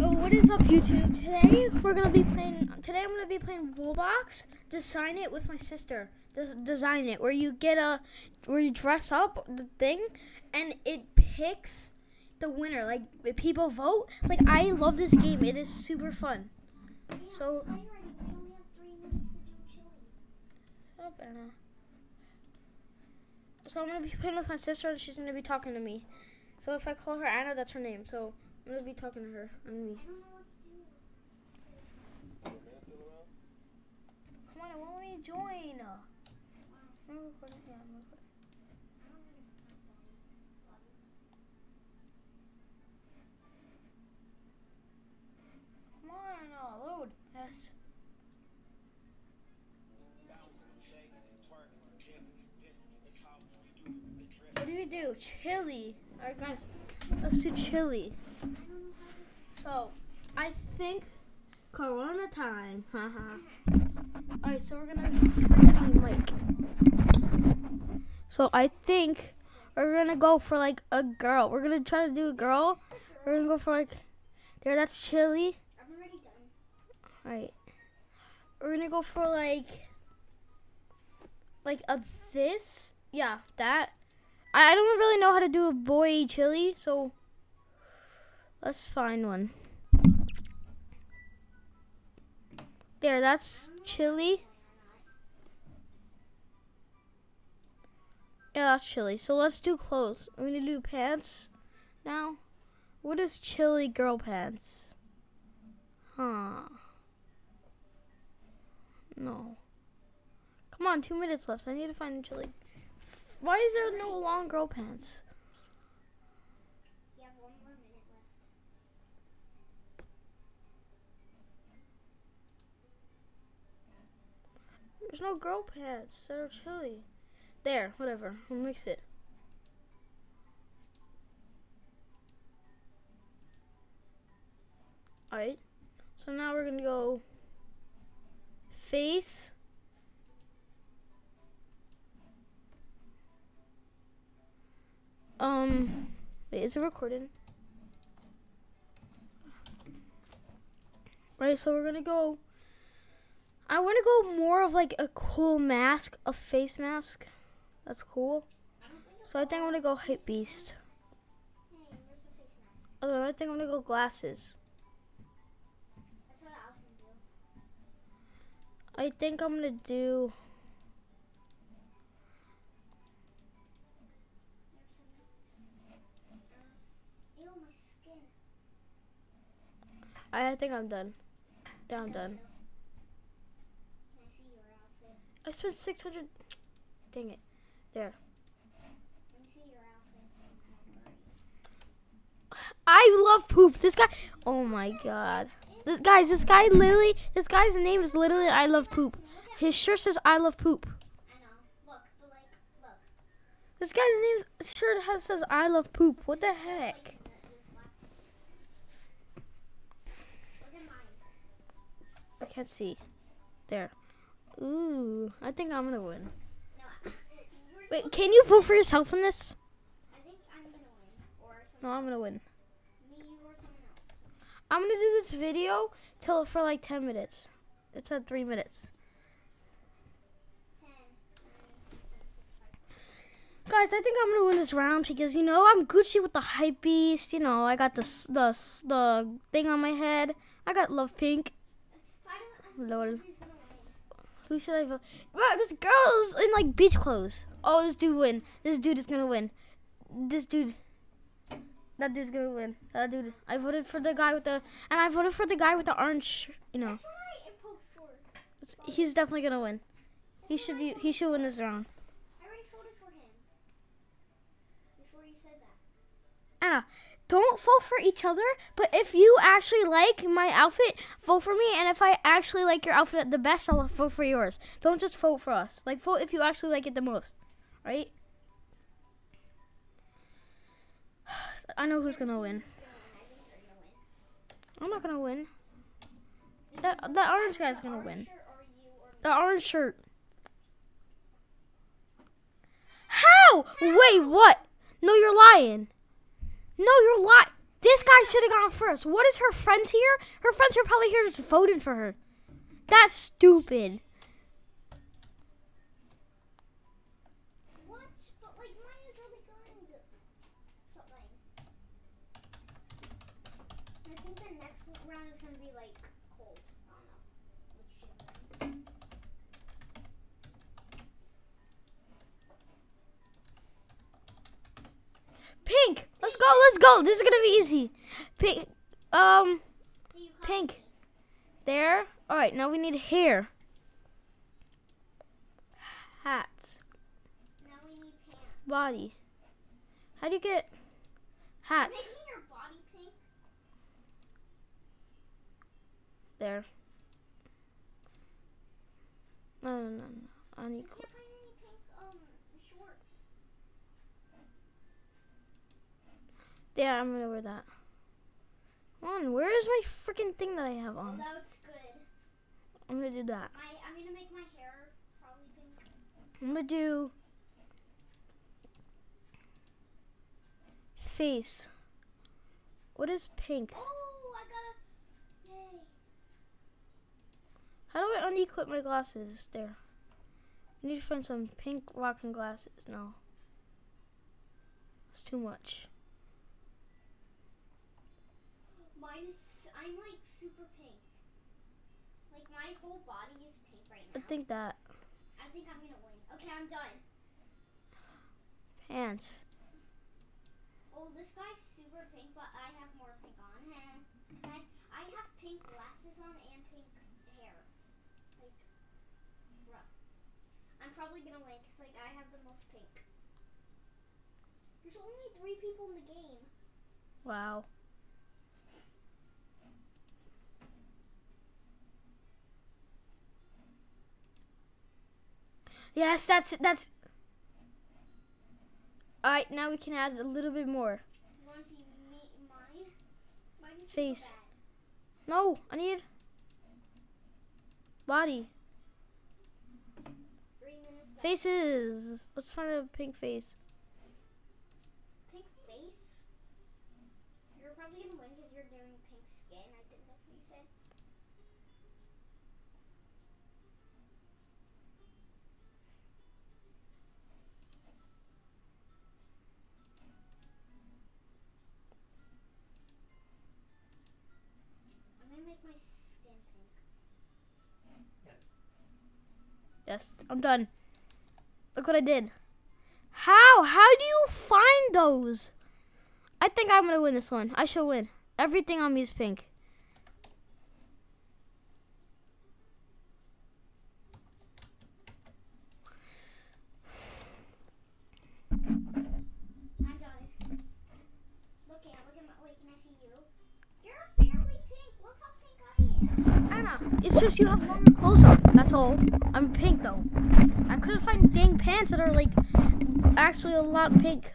Oh, what is up, YouTube? Today we're gonna be playing. Today I'm gonna be playing Roblox. Design it with my sister. Des- design it where you get a, where you dress up the thing, and it picks the winner. Like people vote. Like I love this game. It is super fun. So. So I'm gonna be playing with my sister, and she's gonna be talking to me. So if I call her Anna, that's her name. So I'm gonna be talking to her and me. Come on, I won't let me join. I'm recording. Yeah, I'm recording. Come on, uh, load. Yes. What do you do? Chilly. Alright, guys, let's do chilly. So, I think Corona time. Haha. Alright, so we're gonna forget my mic. So I think we're gonna go for like a girl. We're gonna try to do a girl. We're gonna go for like there. That's chilly. I'm already done. Alright. We're gonna go for like like a this. Yeah, that. I I don't really know how to do a boy chilly, so let's find one. There, that's chilly. Yeah, that's chilly. So let's do clothes. I'm gonna do pants now. What is chilly girl pants? Huh. No. Come on, two minutes left. I need to find chilly. Why is there no long girl pants? You have one more minute left. There's no girl pants that are chilly. There, whatever. We'll mix it. Alright. So now we're gonna go face. Um wait, is it recording? Right, so we're gonna go I want to go more of like a cool mask, a face mask. That's cool. So I think I'm gonna go hype beast. Oh, I think I'm gonna go glasses. I think I'm gonna do. Ew, my skin. I, think I'm done. Yeah, I'm done. I spent 600. Dang it. There. I love poop. This guy. Oh my god. This guys, this guy literally. This guy's name is literally I love poop. His shirt says I love poop. This guy's name shirt has says I love poop. What the heck? Like, th- this last Look at mine. I can't see. There. Ooh, I think I'm gonna win. Wait, can you vote for yourself in this? I think I'm gonna win. No, I'm gonna win. I'm gonna do this video till for like 10 minutes. It's at three minutes. Guys, I think I'm gonna win this round because you know I'm Gucci with the hype beast. You know I got the the the thing on my head. I got love pink. six, five. I don't. I Lol. don't know who's gonna win. Who should I vote? Bro, this girl's in like beach clothes. Oh, this dude win. This dude is gonna win. This dude. That dude's gonna win. That dude. I voted for the guy with the and I voted for the guy with the orange. You know, That's what I for. he's definitely gonna win. He should be. He should win this round. I already voted for him. Before you said that. Anna, don't vote for each other. But if you actually like my outfit, vote for me. And if I actually like your outfit the best, I'll vote for yours. Don't just vote for us. Like vote if you actually like it the most, right? I know who's gonna win. I'm not gonna win. That that orange guy's gonna win. The orange shirt. How? Wait, what? No, you're lying. No, you're lying. This guy should have gone first. What is her friends here? Her friends are probably here just voting for her. That's stupid. What? But like mine is really good. Something. I think the next round is gonna be like cold. I don't know. Which should. Pink. Let's go. Let's go. This is gonna be easy. Pink. Um, pink. There. All right. Now we need hair. Hats. Now we need pants. Body. How do you get hats? Your body pink. There. No, no, no, no. I need. You cl- can't find any pink um shorts. Yeah, I'm gonna wear that. Come on, where is my freaking thing that I have Oh, on? that's good. I'm gonna do that. My I'm gonna make my hair probably pink. I'm gonna do face. What is pink? Oh, I got a yay. How do I unequip my glasses? There. I need to find some pink rocking glasses. No. It's too much. Is I'm like super pink. Like my whole body is pink right now. I think that. I think I'm gonna win. Okay, I'm done. Pants. Oh, this guy's super pink, but I have more pink on. Heh. I I have pink glasses on and pink hair. Like, rough. I'm probably gonna win because like I have the most pink. There's only three people in the game. Wow. Yes, that's that's. All right, now we can add a little bit more. You want to see me mine? Mine is super Face. No, I need body Three minutes. left. faces. Let's find a pink face. Pink face. You're probably gonna win because you're doing pink skin. I think Yes, I'm done. Look what I did. How? How do you find those? I think I'm gonna win this one. I shall win. Everything on me is pink. I'm done. Look at look at my wait, can I see you? You're barely pink. Look how pink I am. Anna, it's just you have longer clothes on. That's all. I'm pink though. I couldn't find dang pants that are like actually a lot pink.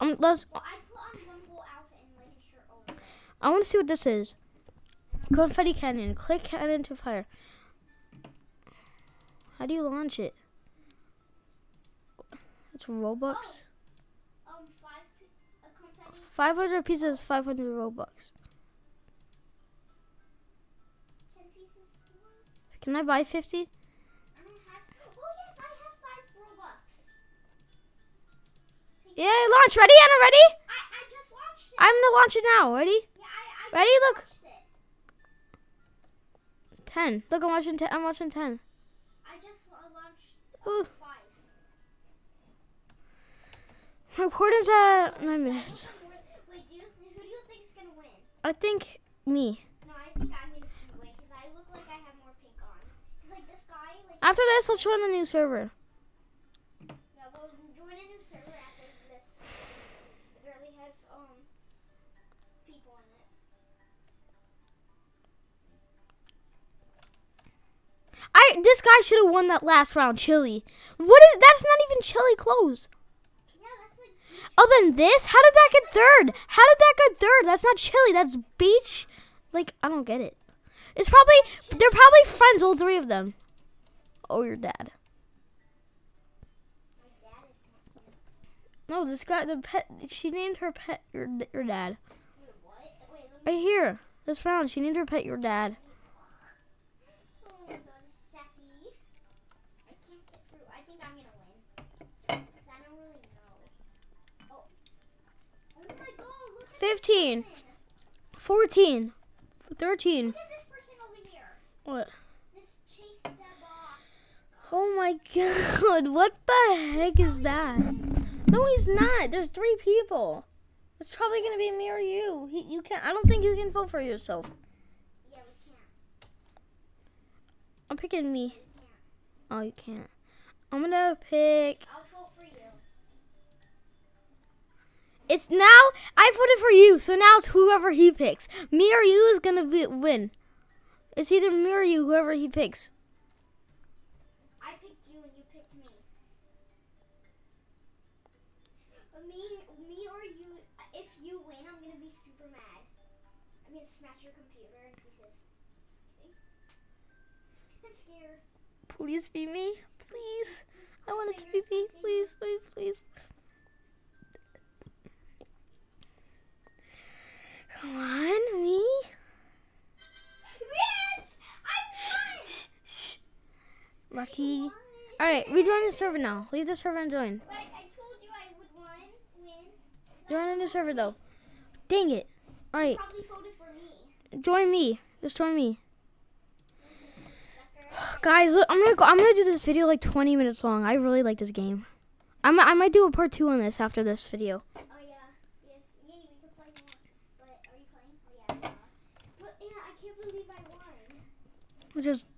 Um, let's. Well, I put on one whole outfit and like a shirt over. I want to see what this is. Confetti cannon. Click cannon to fire. How do you launch it? It's Robux. Um, five p- a 500 pieces, 500 Robux. Can I buy 50? I don't have. Oh yes, I have five Robux. Pink- Yay, launch. Ready, Anna? Ready? I I just launched it. I'm gonna launch it now. Ready? yeah, I I Ready? Look. it. 10. Look, I'm watching 10. I'm watching 10. I just uh, launched Ooh. My recording's at 9 minutes. Wait, do you, who do you think is gonna win? I think me. No, I think I'm gonna win because I look like I have more pink on. Cause like this guy, like After this, let's join a new server. yeah, well, join a new server after this. It barely has um people in it. I this guy should have won that last round. Chilly. What is? That's not even chilly clothes. Yeah, that's like Other than this, how did that get third? How did that get third? That's not chilly. That's beach. Like I don't get it. It's probably they're probably friends, all three of them. Oh, your dad. No, this guy, the pet. She named her pet your your dad. Wait, Right here. This round. She needs her pet your dad. My god, sassy. I can't get through. I think I'm gonna win. 'Cause I don't really know. My god, look at 15, 14, 13. Look at this person over here. What? This chase that box. Oh my god. What the heck is that? No, he's not. There's three people. It's probably gonna be me or you. He, you can't. I don't think you can vote for yourself. Yeah, we can't. I'm picking me. Oh, you can't. I'm gonna pick. I'll vote for you. It's now. I voted for you, so now it's whoever he picks. Me or you is gonna be, win. It's either me or you, whoever he picks. You and you picked me. Me, me or you. If you win, I'm gonna be super mad. I'm gonna smash your computer in pieces. I'm scared. Please be me, please. I want it to be me, please, please, please. Come on, me. Yes, Shh, I shh, shh. won. Lucky. All right, rejoin the server now. Leave the server and join. But I told you I would won, win. Join in the server though. Dang it. All right, Probably voted for me. join me. Just join me. Guys, look, I'm gonna go, I'm gonna do this video like 20 minutes long. I really like this game. I'm, I might do a part two on this after this video. Oh yeah, yes, yeah, we could play more. But are you playing? Oh yeah. But yeah, I can't believe I won. It's just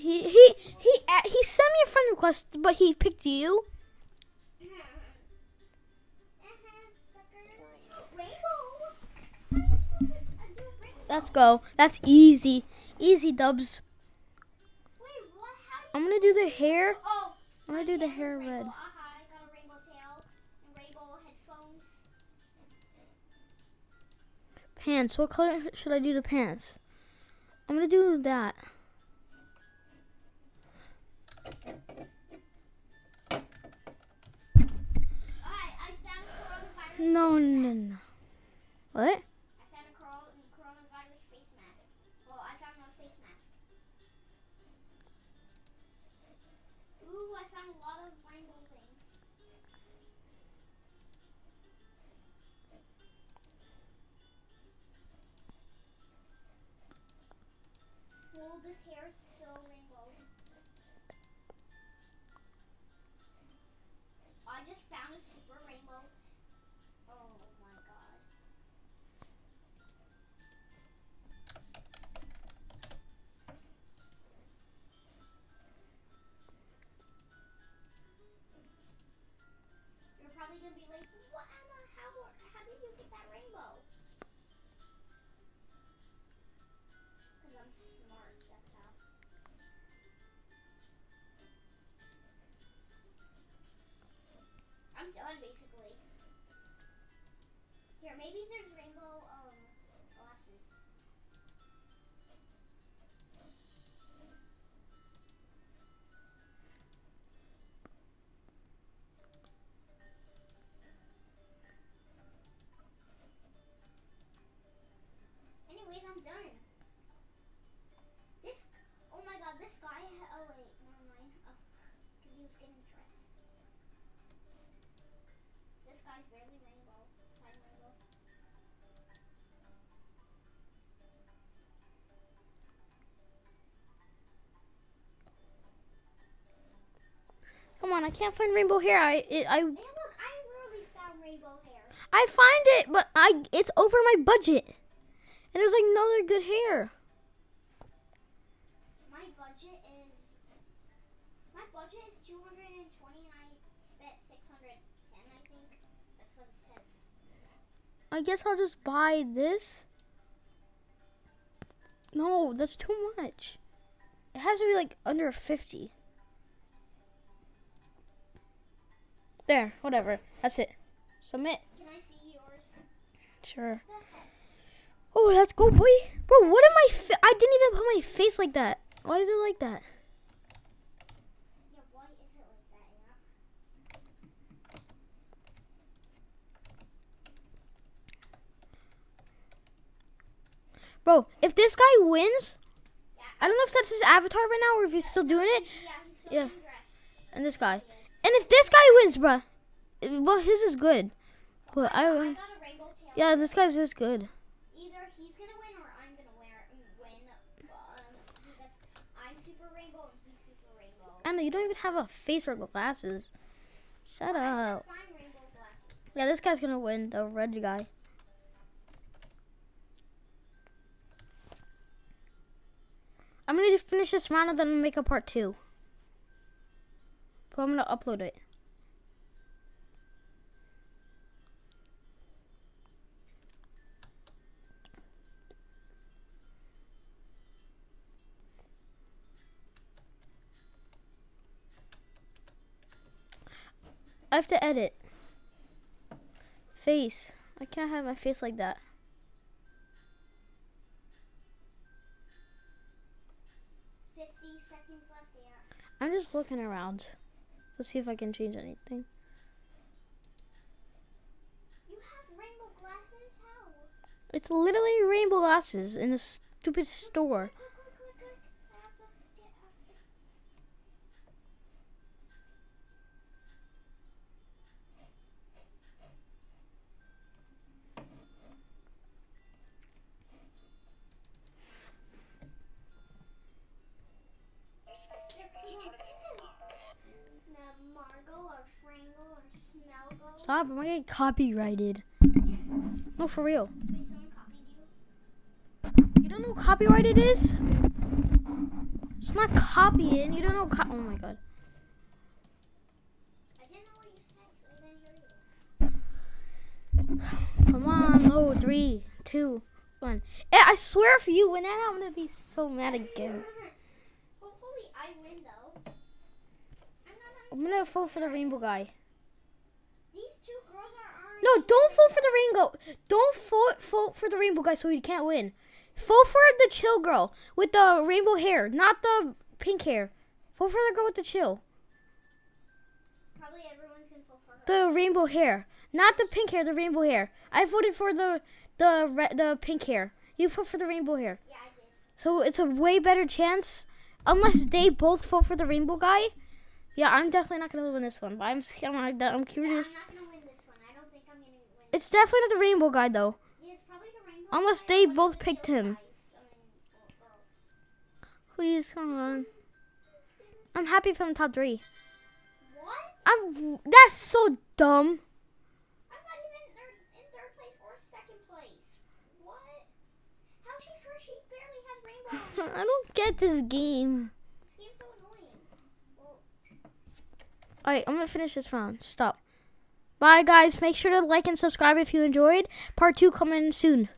he he he uh, he sent me a friend request, but he picked you. Let's go. That's easy, easy dubs. I'm gonna do the hair. I'm gonna do the hair red. Pants. What color should I do the pants? I'm gonna do that. Lot of rainbow things. Well, this hair is so rainbow. I just found a super rainbow. Gonna be like, what Emma, how how did you get that rainbow? Because I'm smart, that's how. I'm done basically. Here, maybe there's rainbow um because he was getting dressed. This guy's barely rainbow. Side rainbow. Come on, I can't find rainbow hair. I it, I Hey, look, I literally found rainbow hair. I find it, but I it's over my budget. And there's like no other good hair. My budget is, my budget is 220 and I spent 610, I think. That's what it says. I guess I'll just buy this. No, that's too much. It has to be like under 50. There, whatever. That's it. Submit. Can I see yours? Sure. What the heck? Oh, let's go, boy. Bro, what am I? I didn't even put my face like that. Why is it like that? Yeah, why is it like that, yeah? Bro, if this guy wins. I don't know if that's his avatar right now or if he's still doing it. Yeah, he's still Yeah. dressed. And this guy. And if this guy wins, bruh, well, his is good. But I, I um, got a tail. yeah, this guy's is good. Either he's gonna win or I'm gonna win. Win. Um, because I'm super rainbow and he's super rainbow. Anna, you don't even have a face or glasses. Shut I up. fine rainbow glasses. Yeah, this guy's gonna win, the red guy. I'm gonna finish this round and then make a part two. But I'm gonna upload it. I have to edit. Face. I can't have my face like that. I'm just looking around to see if I can change anything. You have rainbow glasses? How? It's literally rainbow glasses in a stupid store. Stop, I'm gonna get copyrighted. No, for real. Wait, someone copied you? Don't know what copyrighted is? It's not copying. You don't know. Oh my god. I didn't know what you said, so I didn't hear you. Come on. No, three, two, one. Eh, I swear for you win that, I'm gonna be so mad again. Hopefully, I win though. I'm I'm gonna vote for the rainbow guy. These two girls are already. No, don't vote for the rainbow. Don't vote vote for the rainbow guy so he can't win. Vote for the chill girl with the rainbow hair, not the pink hair. Vote for the girl with the chill, Probably everyone's gonna vote for her. the rainbow hair, not the pink hair, the rainbow hair. I voted for the the re- the pink hair. You vote for the rainbow hair. Yeah, I did. So it's a way better chance, unless they both vote for the rainbow guy. Yeah, I'm definitely not gonna win this one, but I'm I'm, I'm Yeah, curious. I'm not gonna win this one. I don't think I'm gonna win. It's definitely not the rainbow guy though. Yeah, it's probably the rainbow. Unless guy they both picked him. guys. I mean, or girls. Please come on. I'm happy from top three. What? I'm. That's so dumb. I'm not even in third, in third place or second place. What? How's she first? She barely has rainbow. I don't get this game. this game's so annoying. Well, All right, I'm gonna finish this round. Stop. Bye, guys. Make sure to like and subscribe if you enjoyed. Part two coming soon.